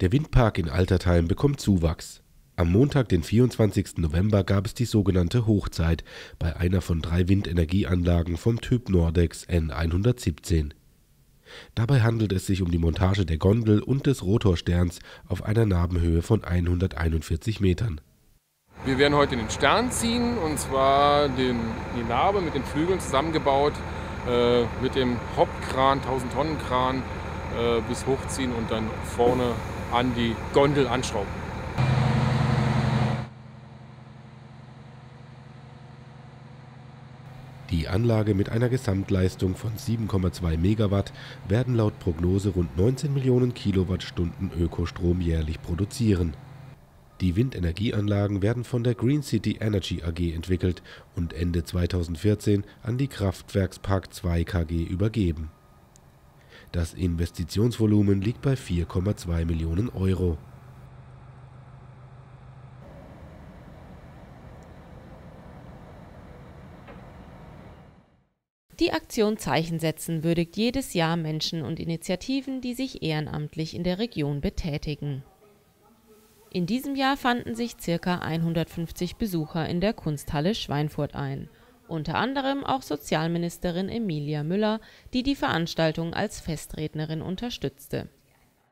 Der Windpark in Altertheim bekommt Zuwachs. Am Montag, den 24. November, gab es die sogenannte Hochzeit bei einer von drei Windenergieanlagen vom Typ Nordex N117. Dabei handelt es sich um die Montage der Gondel und des Rotorsterns auf einer Nabenhöhe von 141 Metern. Wir werden heute den Stern ziehen und zwar den, die Narbe mit den Flügeln zusammengebaut äh, mit dem Hauptkran, 1000 Tonnen Kran äh, bis hochziehen und dann vorne an die Gondel anschrauben. Die Anlage mit einer Gesamtleistung von 7,2 Megawatt werden laut Prognose rund 19 Millionen Kilowattstunden Ökostrom jährlich produzieren. Die Windenergieanlagen werden von der Green City Energy AG entwickelt und Ende 2014 an die Kraftwerkspark 2 KG übergeben das Investitionsvolumen liegt bei 4,2 Millionen Euro. Die Aktion Zeichen setzen würdigt jedes Jahr Menschen und Initiativen, die sich ehrenamtlich in der Region betätigen. In diesem Jahr fanden sich ca. 150 Besucher in der Kunsthalle Schweinfurt ein unter anderem auch Sozialministerin Emilia Müller, die die Veranstaltung als Festrednerin unterstützte